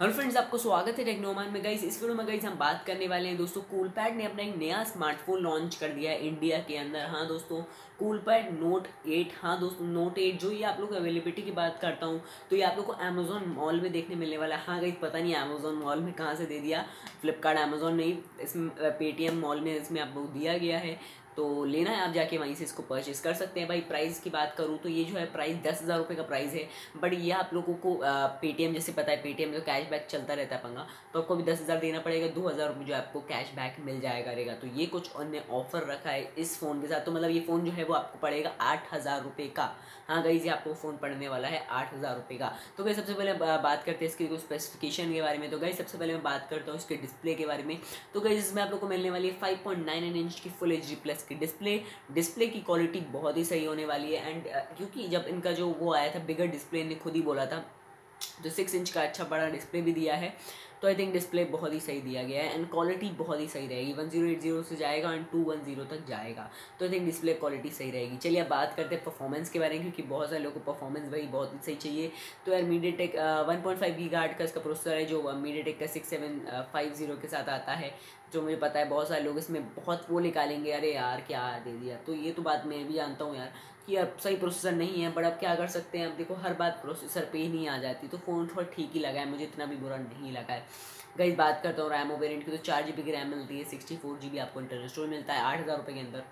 Hello friends, आपको स्वागत है टेक्नोमान में। गाइस इस वीडियो में गाइस हम बात करने वाले हैं। दोस्तों कूलपैड ने अपना एक नया स्मार्टफ़ोन लॉन्च कर दिया है इंडिया के अंदर। हाँ दोस्तों कूलपैड नोट एट हाँ दोस्तों नोट एट जो ये आप लोग अवेलेबिलिटी की बात करता हूँ तो ये आप लोग को अमेजोन मॉल में देखने मिलने वाला है। हाँ गाइस पता नहीं अमेजोन मॉल में कहाँ से दे दिया। फ्लिपकार्ट अमेजोन नहीं इसमें पेटीएम मॉल में इसमें आप लोग दिया गया है। तो लेना है आप जाके, वहीं से इसको परचेज कर सकते हैं। भाई प्राइस की बात करूँ तो ये जो है प्राइस दस हज़ार रुपये का प्राइस है। बट ये आप लोगों को पेटीएम जैसे पता है पेटीएम जो कैशबैक चलता रहता है पंगा तो आपको भी दस हज़ार देना पड़ेगा। दो हज़ार रुपये जो आपको कैशबैक मिल जाएगा, रहेगा। तो ये कुछ अन्य ऑफ़र रखा है इस फ़ोन के साथ। तो मतलब ये फ़ोन जो है वो आपको पड़ेगा आठ हज़ार रुपये का। हाँ गई ये आपको फ़ोन पड़ने वाला है आठ हज़ार रुपये का। तो गई सबसे पहले बात करते हैं इसके स्पेसिफिकेशन के बारे में। तो गई सबसे पहले मैं बात करता हूँ इसके डिस्प्ले के बारे में। तो गई इसमें आप लोग को मिलने वाली है फाइव इंच की फुल एच प्लस की डिस्प्ले डिस्प्ले की क्वालिटी बहुत ही सही होने वाली है। एंड क्योंकि जब इनका जो वो आया था बिगर डिस्प्ले ने खुद ही बोला था तो सिक्स इंच का अच्छा बड़ा डिस्प्ले भी दिया है। तो आई थिंक डिस्प्ले बहुत ही सही दिया गया है एंड क्वालिटी बहुत ही सही रहेगी। वन ज़ीरो एट ज़ीरो से जाएगा एंड टू वन ज़ीरो तक जाएगा। तो आई थिंक डिस्प्ले क्वालिटी सही रहेगी। चलिए अब बात करते हैं परफॉर्मेंस के बारे में क्योंकि बहुत सारे लोगों को परफॉर्मेंस भाई बहुत ही सही चाहिए। तो यार MediaTek one point five G का इसका प्रोसेसर है जो मीडिया टेक का सिक्स सेवन फाइव ज़ीरो के साथ आता है, जो मुझे पता है बहुत सारे लोग इसमें बहुत वो निकालेंगे। अरे यार क्या दे दिया। तो ये तो बात मैं भी जानता हूँ यार कि अब सही प्रोसेसर नहीं है बट अब क्या कर सकते हैं? अब देखो हर बात प्रोसेसर पे ही नहीं आ जाती। तो फ़ोन थोड़ा ठीक ही लगा है, मुझे इतना भी बुरा नहीं लगा है। गई बात करता हूँ रैम वेरियंट की तो चार जी बी की रैम मिलती है सिक्सटी फोर जी बी आपको इंटरनेट स्टोर मिलता है, आठ हज़ार रुपये के अंदर।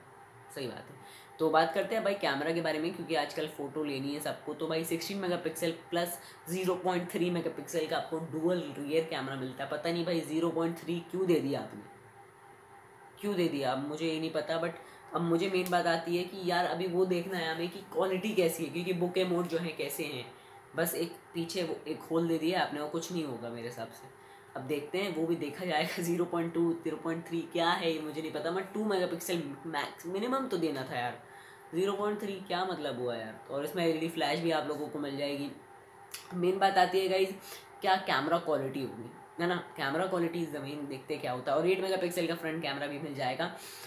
सही बात है। तो बात करते हैं भाई कैमरा के बारे में, क्योंकि आजकल फ़ोटो लेनी है सबको तो भाई sixteen megapixel plus zero point three megapixel का आपको डुअल रियर कैमरा मिलता है। पता नहीं भाई ज़ीरो पॉइंट थ्री क्यों दे दिया आपने? क्यों दे दिया? अब मुझे ये नहीं पता बट अब मुझे मेन बात आती है कि यार अभी वो देखना है हमें कि क्वालिटी कैसी है, क्योंकि बुके मोड जो है कैसे हैं। बस एक पीछे वो, एक होल दे दिया आपने वो कुछ नहीं होगा मेरे हिसाब से। अब देखते हैं, वो भी देखा जाएगा zero point two zero point three क्या है ये मुझे नहीं पता मैं two megapixel max minimum तो देना था यार। ज़ीरो पॉइंट थ्री क्या मतलब हुआ यार? और इसमें एल फ्लैश भी आप लोगों को मिल जाएगी। मेन बात आती है गाइज़ क्या कैमरा क्वालिटी होगी, है ना? कैमरा क्वालिटी ज़मीन देखते क्या होता है। और एट मेगा पिक्सल का फ्रंट कैमरा भी मिल जाएगा।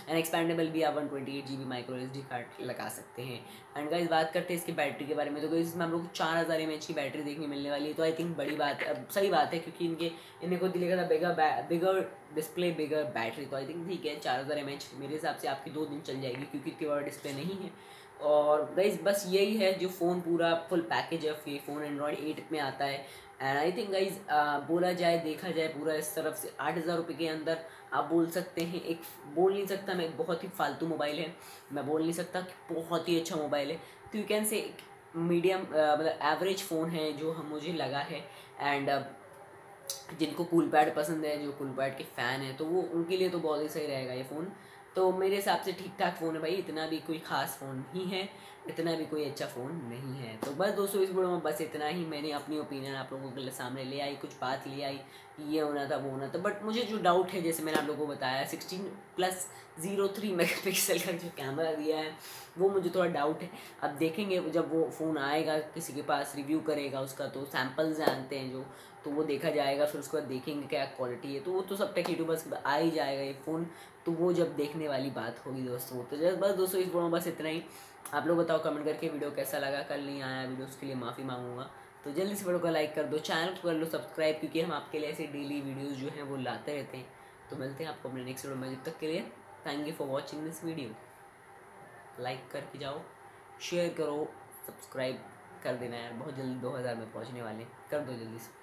एंड एक्सपेंडेबल भी आप one twenty eight G B micro S D card लगा सकते हैं। एंड गाइस बात करते हैं इसकी बैटरी के बारे में। तो इसमें हम लोग चार हज़ार एम एच की बैटरी देखने मिलने वाली है। तो आई थिंक बड़ी बात है सही बात है, क्योंकि इनके इन्हें खुद लिखा था बिगर बिगर डिस्प्ले बिगर बैटरी तो आई थिंक ठीक है, चार हज़ार एम एच मेरे हिसाब से आपकी दो दिन चल जाएगी, क्योंकि इतनी बड़ा डिस्प्ले नहीं है। और गाइज़ बस यही है, जो फ़ोन पूरा फुल पैकेज है, ये फ़ोन एंड्रॉयड एट में आता है। एंड आई थिंक गाइज़ बोला जाए देखा जाए पूरा इस तरफ़ से आठ हज़ार रुपये के अंदर आप बोल सकते हैं। एक बोल नहीं सकता मैं एक बहुत ही फालतू मोबाइल है। मैं बोल नहीं सकता कि बहुत ही अच्छा मोबाइल है। तो यू कैन से एक मीडियम मतलब एवरेज फ़ोन है जो हम मुझे लगा है। एंड uh, जिनको कूल पैड पसंद है जो कूल पैड के फ़ैन है तो वो उनके लिए तो बहुत ही सही रहेगा ये फ़ोन तो मेरे हिसाब से ठीक ठाक फ़ोन है भाई, इतना भी कोई ख़ास फ़ोन नहीं है, इतना भी कोई अच्छा फ़ोन नहीं है। तो बस दोस्तों, इस वीडियो में बस इतना ही, मैंने अपनी ओपिनियन आप लोगों के सामने ले आई, कुछ बात ले आई, ये होना था, वो होना था। बट मुझे जो डाउट है, जैसे मैंने आप लोगों को बताया sixteen plus zero three megapixel का जो कैमरा दिया है, वो मुझे थोड़ा डाउट है। अब देखेंगे जब वो फ़ोन आएगा, किसी के पास रिव्यू करेगा उसका तो सैम्पल्स जानते हैं जो तो वो देखा जाएगा, फिर उसके बाद देखेंगे क्या क्वालिटी है। तो वो तो सब टेक यूट्यूबर्स के आ ही जाएगा ये फ़ोन तो वो जब देखने वाली बात होगी दोस्तों तो जब, बस दोस्तों इस में बस इतना ही। आप लोग बताओ कमेंट करके वीडियो कैसा लगा? कल नहीं आया वीडियो उसके लिए माफ़ी मांगूँगा। तो जल्दी से वीडियो को लाइक कर दो चैनल को कर लो सब्सक्राइब क्योंकि हम आपके लिए ऐसे डेली वीडियोज़ जो हैं वो लाते रहते हैं। तो मिलते हैं आपको अपने नेक्स्ट वीडियो में, जब तक के लिए thank you for watching this video like करके जाओ शेयर करो सब्सक्राइब कर देना यार, बहुत जल्दी दो हज़ार में पहुँचने वाले कर दो जल्दी से।